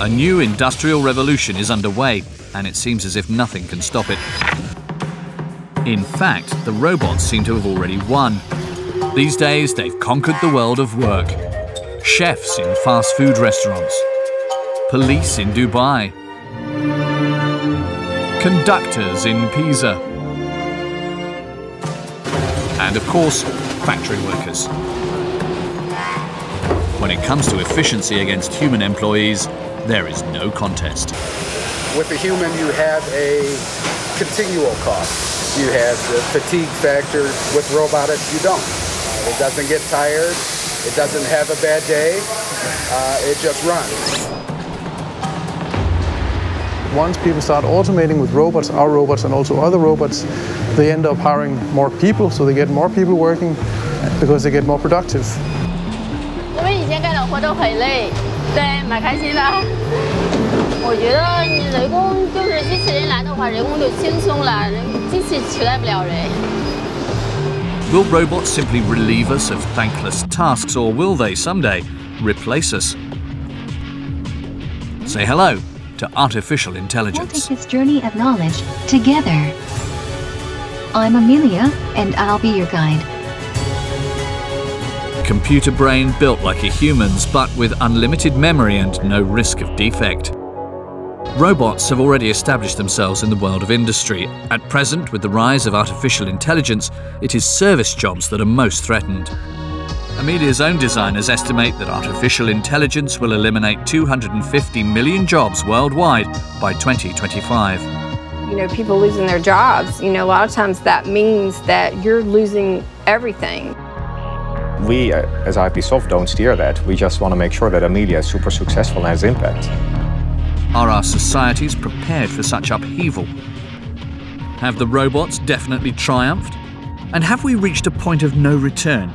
A new industrial revolution is underway, and it seems as if nothing can stop it. In fact, the robots seem to have already won. These days, they've conquered the world of work. Chefs in fast food restaurants, police in Dubai, conductors in Pisa, and of course, factory workers. When it comes to efficiency against human employees, there is no contest. With a human, you have a continual cost. You have the fatigue factor. With robotics, you don't. Uh, it doesn't get tired. It doesn't have a bad day. Uh, it just runs. Once people start automating with robots, our robots and also other robots, they end up hiring more people, so they get more people working because they get more productive. 因为以前干的活都很累， 对，蛮开心的。我觉得人工就是机器人来的话，人工就轻松了，人机器取代不了人。Will robots simply relieve us of thankless tasks, or will they someday replace us? Say hello to artificial We'll intelligence. take this journey of knowledge together. I'm Amelia, and I'll be your guide. Computer brain built like a human's, but with unlimited memory and no risk of defect. Robots have already established themselves in the world of industry. At present, with the rise of artificial intelligence, it is service jobs that are most threatened. Amelia's own designers estimate that artificial intelligence will eliminate 250 million jobs worldwide by 2025. you know, people losing their jobs, you know, a lot of times that means that you're losing everything. We, as IPsoft, don't steer that. We just want to make sure that Amelia is super successful and has impact. Are our societies prepared for such upheaval? Have the robots definitely triumphed? And have we reached a point of no return